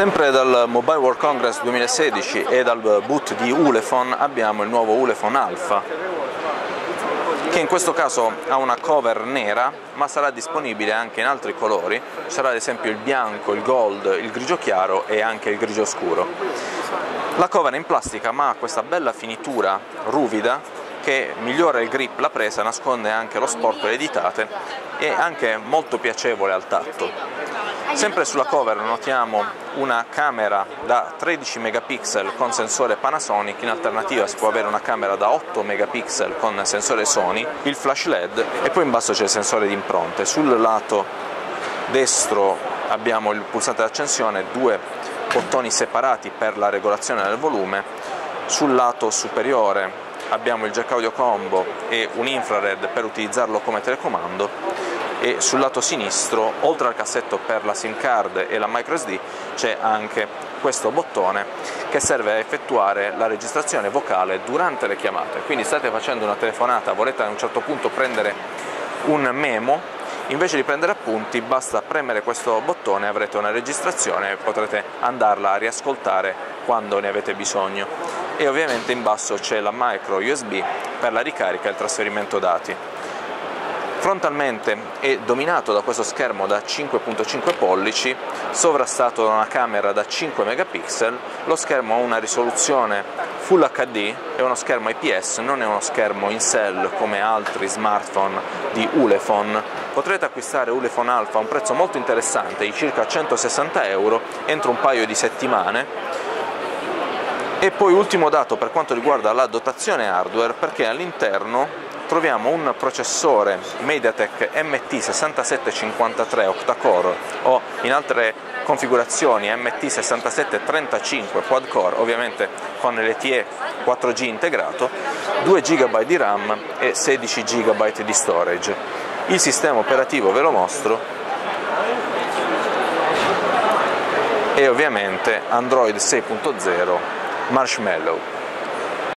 Sempre dal Mobile World Congress 2016 e dal boot di Ulefone abbiamo il nuovo Ulefone Alpha che in questo caso ha una cover nera ma sarà disponibile anche in altri colori, sarà ad esempio il bianco, il gold, il grigio chiaro e anche il grigio scuro. La cover è in plastica ma ha questa bella finitura ruvida che migliora il grip, la presa, nasconde anche lo sporco le ditate e anche molto piacevole al tatto. Sempre sulla cover notiamo una camera da 13 megapixel con sensore Panasonic, in alternativa si può avere una camera da 8 megapixel con sensore Sony, il flash LED e poi in basso c'è il sensore di impronte. Sul lato destro abbiamo il pulsante d'accensione, due bottoni separati per la regolazione del volume, sul lato superiore abbiamo il jack audio combo e un infrared per utilizzarlo come telecomando e sul lato sinistro, oltre al cassetto per la SIM card e la microSD, c'è anche questo bottone che serve a effettuare la registrazione vocale durante le chiamate. Quindi state facendo una telefonata, volete a un certo punto prendere un memo, invece di prendere appunti basta premere questo bottone, avrete una registrazione e potrete andarla a riascoltare quando ne avete bisogno. E ovviamente in basso c'è la micro USB per la ricarica e il trasferimento dati. Frontalmente è dominato da questo schermo da 5.5 pollici, sovrastato da una camera da 5 megapixel, lo schermo ha una risoluzione Full HD, è uno schermo IPS, non è uno schermo in cell come altri smartphone di Ulefone. Potrete acquistare Ulefone Alpha a un prezzo molto interessante, di circa 160 euro, entro un paio di settimane, e poi ultimo dato per quanto riguarda la dotazione hardware, perché all'interno troviamo un processore MediaTek MT6753 octa-core o in altre configurazioni MT6735 quad-core, ovviamente con LTE 4G integrato, 2 GB di RAM e 16 GB di storage. Il sistema operativo ve lo mostro e ovviamente Android 6.0 Marshmallow.